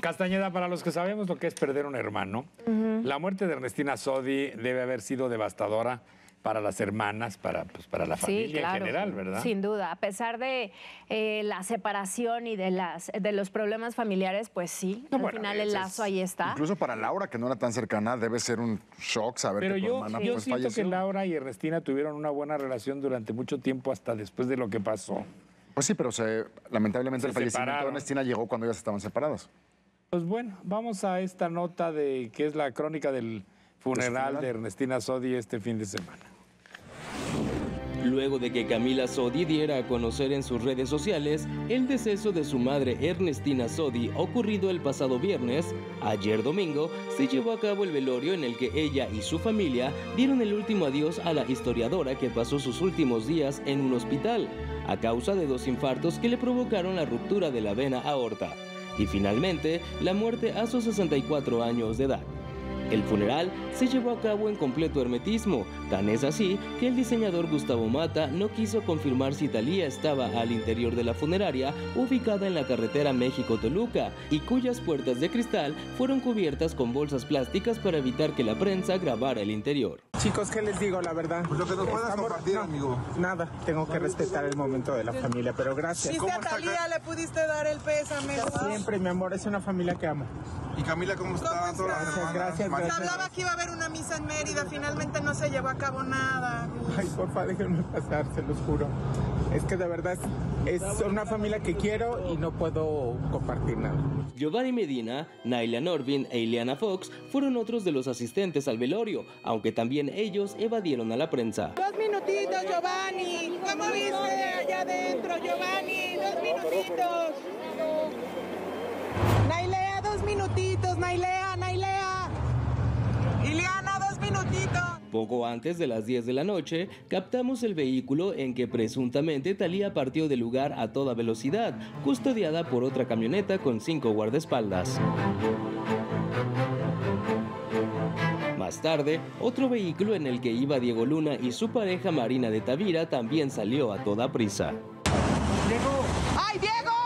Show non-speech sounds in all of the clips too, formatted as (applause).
Castañeda, para los que sabemos lo que es perder un hermano, la muerte de Ernestina Sodi debe haber sido devastadora para las hermanas, para, pues, para la familia en general, ¿verdad? Sin duda. A pesar de eh, la separación y de, las, de los problemas familiares, pues sí, No, al bueno, final el lazo es- ahí está. Incluso para Laura, que no era tan cercana, debe ser un shock saber Pero que tu yo, hermana yo pues, siento falleció. que Laura y Ernestina tuvieron una buena relación durante mucho tiempo hasta después de lo que pasó. Pues sí, pero se- lamentablemente Se el fallecimiento separaron. de Ernestina llegó cuando ellas estaban separadas. Pues bueno, vamos a esta nota de que es la crónica del funeral funeral? de Ernestina Sodi este fin de semana. Luego de que Camila Sodi diera a conocer en sus redes sociales el deceso de su madre Ernestina Sodi ocurrido el pasado viernes, ayer domingo se llevó a cabo el velorio en el que ella y su familia dieron el último adiós a la historiadora que pasó sus últimos días en un hospital a causa de dos infartos que le provocaron la ruptura de la vena aorta y finalmente la muerte a sus 64 años de edad. El funeral se llevó a cabo en completo hermetismo, tan es así que el diseñador Gustavo Mata no quiso confirmar si Talía estaba al interior de la funeraria ubicada en la carretera México-Toluca y cuyas puertas de cristal fueron cubiertas con bolsas plásticas para evitar que la prensa grabara el interior. Chicos, ¿qué les digo? La verdad. Pues lo que nos puedas compartir, amigo. Nada, tengo que respetar el momento de la familia, pero gracias. ¿Cómo está Talía? le pudiste dar el pésame? Siempre, mi amor, es una familia que amo. ¿Y Camila cómo está? Todas las Gracias, gracias, María- gracias. Hablaba que iba a haber una misa en Mérida, finalmente no se llevó a cabo nada. Ay, porfa, déjenme pasar, se los juro. Es que de verdad es, es una familia que quiero y no puedo compartir nada. Giovanni Medina, Naila Norvin e Ileana Fox fueron otros de los asistentes al velorio, aunque también ellos evadieron a la prensa. Dos minutitos, Giovanni. ¿Cómo viste allá adentro, Giovanni? Dos minutitos. Nailea, dos minutitos. Nailea, Nailea. Ileana, dos minutitos. Poco antes de las 10 de la noche, captamos el vehículo en que presuntamente Talía partió del lugar a toda velocidad, custodiada por otra camioneta con cinco guardaespaldas. Más tarde, otro vehículo en el que iba Diego Luna y su pareja Marina de Tavira también salió a toda prisa. ¡Ay, Diego! ¡Diego!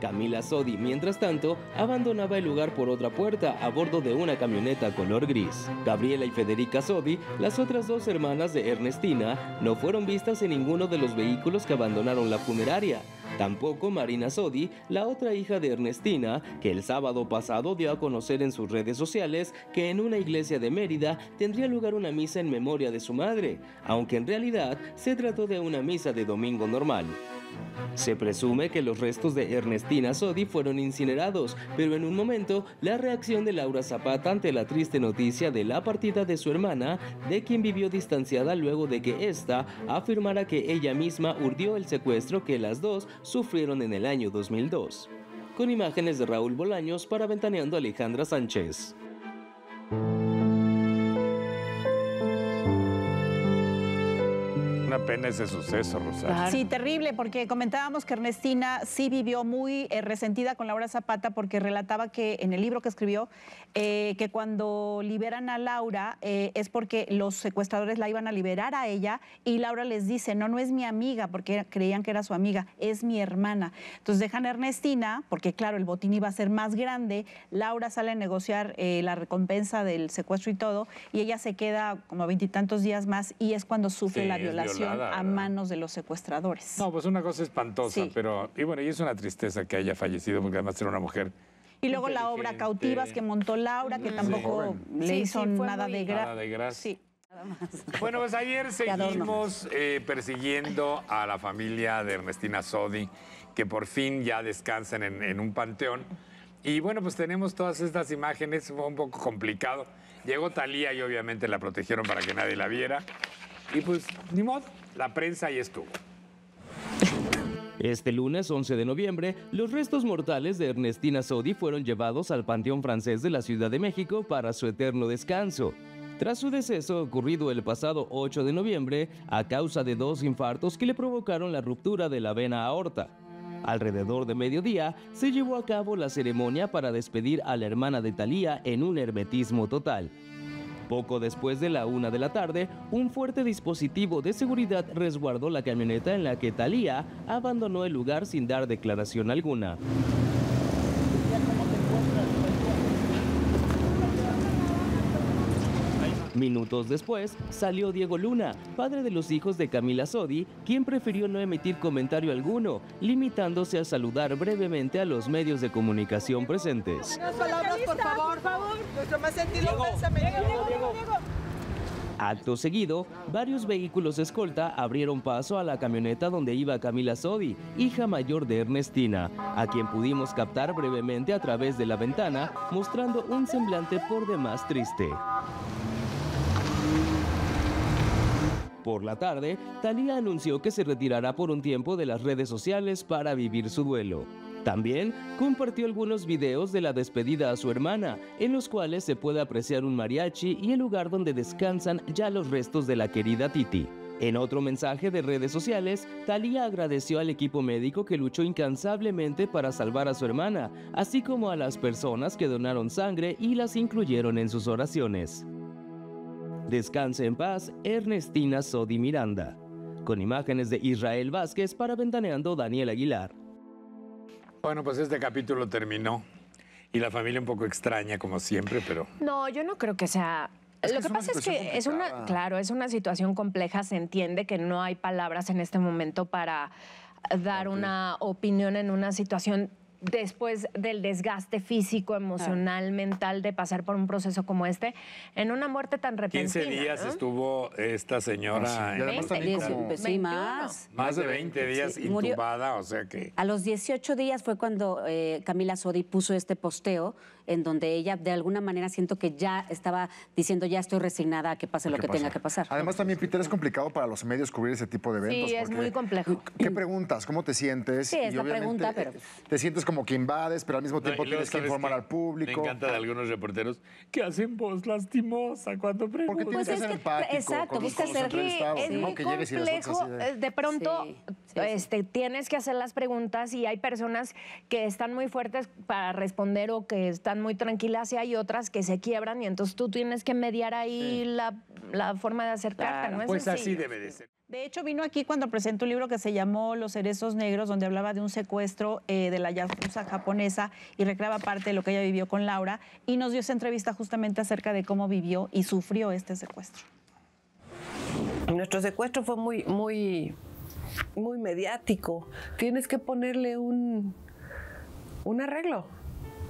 Camila Sodi, mientras tanto, abandonaba el lugar por otra puerta a bordo de una camioneta color gris. Gabriela y Federica Sodi, las otras dos hermanas de Ernestina, no fueron vistas en ninguno de los vehículos que abandonaron la funeraria. Tampoco Marina Sodi, la otra hija de Ernestina, que el sábado pasado dio a conocer en sus redes sociales que en una iglesia de Mérida tendría lugar una misa en memoria de su madre, aunque en realidad se trató de una misa de domingo normal. Se presume que los restos de Ernestina Sodi fueron incinerados, pero en un momento la reacción de Laura Zapata ante la triste noticia de la partida de su hermana, de quien vivió distanciada luego de que ésta afirmara que ella misma urdió el secuestro que las dos sufrieron en el año 2002. Con imágenes de Raúl Bolaños para Ventaneando Alejandra Sánchez. Una pena ese suceso, Rosario. Sí, terrible, porque comentábamos que Ernestina sí vivió muy eh, resentida con Laura Zapata porque relataba que en el libro que escribió, eh, que cuando liberan a Laura eh, es porque los secuestradores la iban a liberar a ella y Laura les dice, no, no es mi amiga, porque creían que era su amiga, es mi hermana. Entonces dejan a Ernestina, porque claro, el botín iba a ser más grande, Laura sale a negociar eh, la recompensa del secuestro y todo, y ella se queda como veintitantos días más y es cuando sufre Sí, la violación a ¿verdad? manos de los secuestradores. No, pues una cosa espantosa, Sí. pero y bueno, y es una tristeza que haya fallecido porque además era una mujer y luego la obra. Cautivas que montó Laura, que tampoco le Sí, hizo sí, nada muy- de nada gracia. de gracia. Sí. Bueno, pues ayer (laughs) seguimos eh, persiguiendo a la familia de Ernestina Sodi, que por fin ya descansan en, en un panteón. Y bueno, pues tenemos todas estas imágenes, fue un poco complicado. Llegó Talía y obviamente la protegieron para que nadie la viera. Y pues, ni modo, la prensa ahí estuvo. Este lunes 11 de noviembre, los restos mortales de Ernestina Sodi fueron llevados al Panteón Francés de la Ciudad de México para su eterno descanso. Tras su deceso ocurrido el pasado 8 de noviembre, a causa de dos infartos que le provocaron la ruptura de la vena aorta. Alrededor de mediodía se llevó a cabo la ceremonia para despedir a la hermana de Talía en un hermetismo total. Poco después de la una de la tarde, un fuerte dispositivo de seguridad resguardó la camioneta en la que Talía abandonó el lugar sin dar declaración alguna. Minutos después, salió Diego Luna, padre de los hijos de Camila Sodi, quien prefirió no emitir comentario alguno, limitándose a saludar brevemente a los medios de comunicación presentes. Unas palabras, por favor. Por favor. Nuestro más sentido pésame. Diego, Diego, Diego. Acto seguido, varios vehículos escolta abrieron paso a la camioneta donde iba Camila Sodi, hija mayor de Ernestina, a quien pudimos captar brevemente a través de la ventana, mostrando un semblante por demás triste. Por la tarde, Talía anunció que se retirará por un tiempo de las redes sociales para vivir su duelo. También compartió algunos videos de la despedida a su hermana, en los cuales se puede apreciar un mariachi y el lugar donde descansan ya los restos de la querida Titi. En otro mensaje de redes sociales, Talía agradeció al equipo médico que luchó incansablemente para salvar a su hermana, así como a las personas que donaron sangre y las incluyeron en sus oraciones. Descanse en paz, Ernestina Sodi Miranda. Con imágenes de Israel Vázquez para Ventaneando Daniel Aguilar. Bueno, pues este capítulo terminó. Y la familia un poco extraña, como siempre, pero. No, yo no creo que sea. Es Lo que pasa es que es una, claro, es una situación compleja. Se entiende que no hay palabras en este momento para dar una opinión en una situación después del desgaste físico, emocional, mental de pasar por un proceso como este, en una muerte tan repentina. 15 días ¿no? estuvo esta señora. Y además en- también Diez- como- pues sí, 21. más. Más de 20 días Sí, murió- intubada, o sea que. A los 18 días fue cuando eh, Camila Sodi puso este posteo en donde ella de alguna manera siento que ya estaba diciendo ya estoy resignada a que pase lo que, ¿Qué tenga que pasar. Además, también, Peter, es complicado para los medios cubrir ese tipo de eventos. Sí, es porque muy complejo. ¿Qué preguntas? ¿Cómo te sientes? Sí, es la pregunta, pero- eh, Te sientes como que invades, pero al mismo tiempo tienes que ¿sabes informar al público. Me encanta de algunos reporteros que hacen voz lastimosa cuando Porque preguntan. tienes que es ser que- empático exacto, con, busca ser- que complejo. de- De pronto, Sí, sí, sí. este, tienes que hacer las preguntas y hay personas que están muy fuertes para responder o que están muy tranquilas y hay otras que se quiebran y entonces tú tienes que mediar ahí la, la forma de acercarte. Claro. ¿no? Es Pues así debe de ser. De hecho, vino aquí cuando presentó un libro que se llamó Los cerezos negros, donde hablaba de un secuestro eh, de la yakuza japonesa y recreaba parte de lo que ella vivió con Laura y nos dio esa entrevista justamente acerca de cómo vivió y sufrió este secuestro. Nuestro secuestro fue muy, muy, muy mediático. Tienes que ponerle un, un arreglo.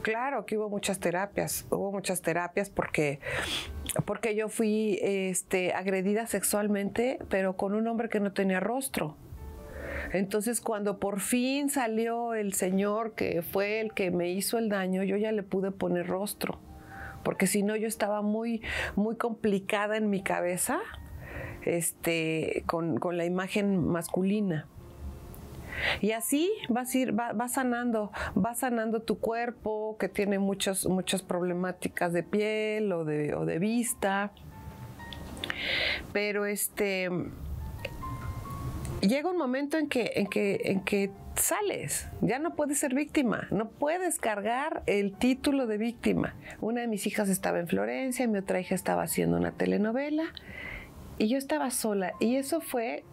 Claro que hubo muchas terapias, hubo muchas terapias porque, porque yo fui este, agredida sexualmente, pero con un hombre que no tenía rostro. Entonces, cuando por fin salió el señor que fue el que me hizo el daño, yo ya le pude poner rostro. Porque si no, yo estaba muy, muy complicada en mi cabeza este, con, con la imagen masculina. Y así vas, ir, va, va sanando, va sanando tu cuerpo que tiene muchos, muchas problemáticas de piel o de, o de vista. Pero este llega un momento en que, en que, en que sales, ya no puedes ser víctima, no puedes cargar el título de víctima. Una de mis hijas estaba en Florencia, mi otra hija estaba haciendo una telenovela y yo estaba sola y eso fue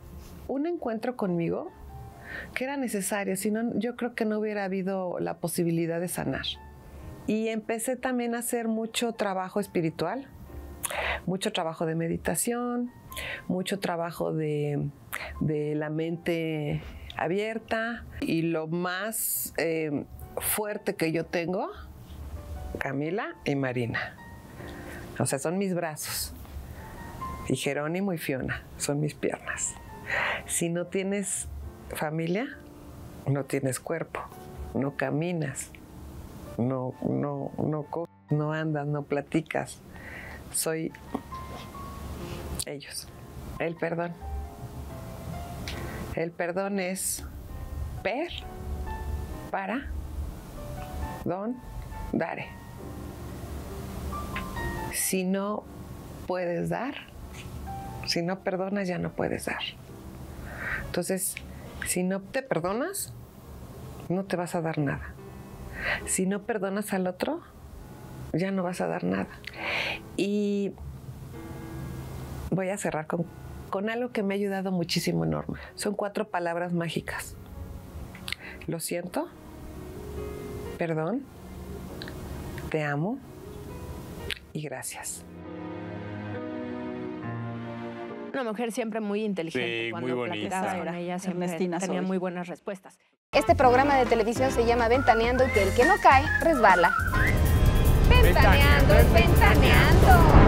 un encuentro conmigo que era necesario, si no yo creo que no hubiera habido la posibilidad de sanar. Y empecé también a hacer mucho trabajo espiritual, mucho trabajo de meditación, mucho trabajo de, de la mente abierta y lo más eh, fuerte que yo tengo, Camila y Marina. O sea, son mis brazos. Y Jerónimo y Fiona son mis piernas. Si no tienes familia, no tienes cuerpo, no caminas, no, no, no, no andas, no platicas. Soy ellos. El perdón. El perdón es per, para, don, dare. Si no puedes dar, si no perdonas, ya no puedes dar. Entonces, si no te perdonas, no te vas a dar nada. Si no perdonas al otro, ya no vas a dar nada. Y voy a cerrar con, algo que me ha ayudado muchísimo, Norma. Son cuatro palabras mágicas. Lo siento, perdón, te amo y gracias. Una mujer siempre muy inteligente. Sí, Cuando muy bonita. platicaba con ella siempre Ernestina tenía muy buenas respuestas. Este programa de televisión se llama Ventaneando y que el que no cae resbala. Ventaneando, ventaneando.